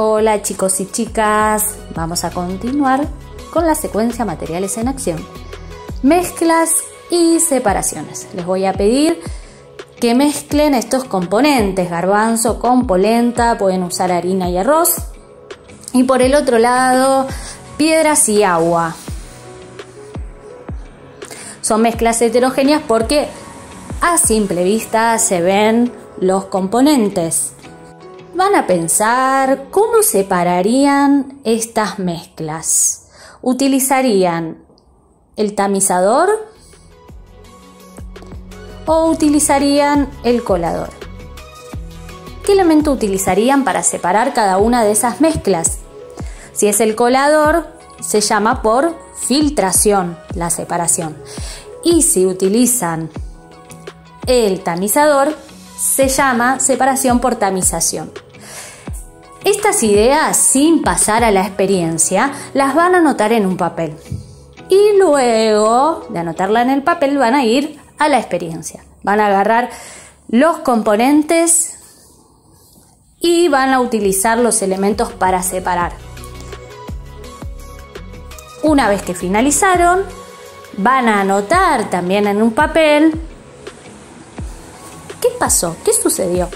Hola chicos y chicas, vamos a continuar con la secuencia materiales en acción. Mezclas y separaciones. Les voy a pedir que mezclen estos componentes, garbanzo con polenta, pueden usar harina y arroz. Y por el otro lado, piedras y agua. Son mezclas heterogéneas porque a simple vista se ven los componentes. Van a pensar cómo separarían estas mezclas. ¿Utilizarían el tamizador o utilizarían el colador? ¿Qué elemento utilizarían para separar cada una de esas mezclas? Si es el colador, se llama por filtración la separación. Y si utilizan el tamizador, se llama separación por tamización. Estas ideas, sin pasar a la experiencia, las van a anotar en un papel. Y luego de anotarla en el papel van a ir a la experiencia. Van a agarrar los componentes y van a utilizar los elementos para separar. Una vez que finalizaron, van a anotar también en un papel qué pasó, qué sucedió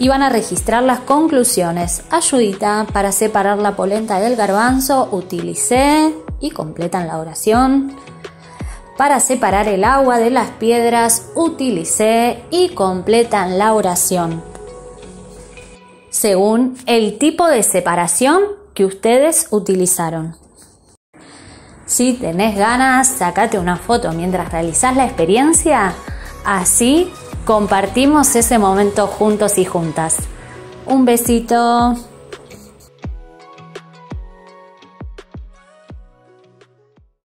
y van a registrar las conclusiones. Ayudita para separar la polenta del garbanzo, utilicé y completan la oración. Para separar el agua de las piedras, utilicé y completan la oración. Según el tipo de separación que ustedes utilizaron. Si tenés ganas, sacate una foto mientras realizás la experiencia. Así compartimos ese momento juntos y juntas. Un besito.